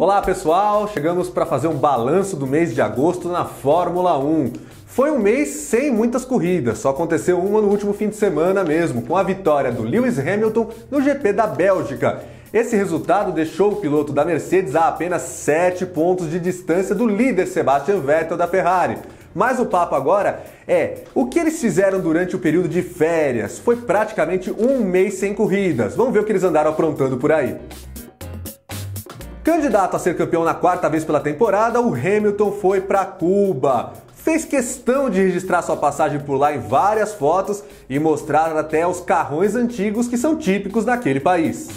Olá pessoal, chegamos para fazer um balanço do mês de agosto na Fórmula 1. Foi um mês sem muitas corridas, só aconteceu uma no último fim de semana mesmo, com a vitória do Lewis Hamilton no GP da Bélgica. Esse resultado deixou o piloto da Mercedes a apenas 7 pontos de distância do líder Sebastian Vettel da Ferrari. Mas o papo agora é o que eles fizeram durante o período de férias. Foi praticamente um mês sem corridas. Vamos ver o que eles andaram aprontando por aí. Candidato a ser campeão na quarta vez pela temporada, o Hamilton foi para Cuba. Fez questão de registrar sua passagem por lá em várias fotos e mostrar até os carrões antigos que são típicos daquele país.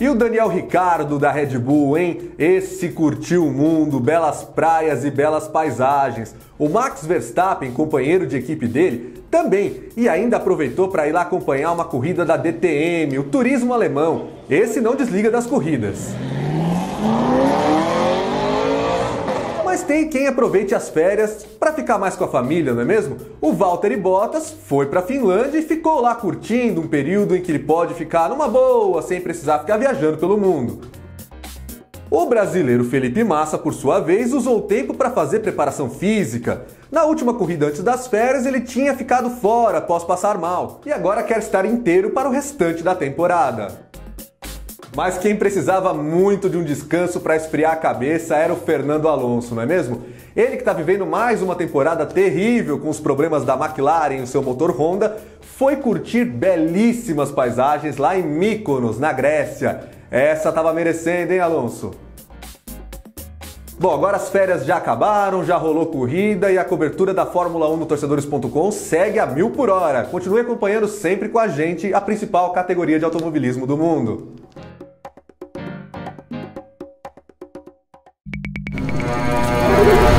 E o Daniel Ricardo da Red Bull, hein? Esse curtiu o mundo, belas praias e belas paisagens. O Max Verstappen, companheiro de equipe dele, também e ainda aproveitou para ir lá acompanhar uma corrida da DTM, o turismo alemão. Esse não desliga das corridas. Mas tem quem aproveite as férias para ficar mais com a família, não é mesmo? O Valtteri Bottas foi para a Finlândia e ficou lá curtindo um período em que ele pode ficar numa boa, sem precisar ficar viajando pelo mundo. O brasileiro Felipe Massa, por sua vez, usou o tempo para fazer preparação física. Na última corrida antes das férias, ele tinha ficado fora após passar mal e agora quer estar inteiro para o restante da temporada. Mas quem precisava muito de um descanso para esfriar a cabeça era o Fernando Alonso, não é mesmo? Ele que está vivendo mais uma temporada terrível com os problemas da McLaren e o seu motor Honda, foi curtir belíssimas paisagens lá em Mykonos, na Grécia. Essa estava merecendo, hein, Alonso? Bom, agora as férias já acabaram, já rolou corrida e a cobertura da Fórmula 1 no torcedores.com segue a mil por hora. Continue acompanhando sempre com a gente a principal categoria de automobilismo do mundo. You.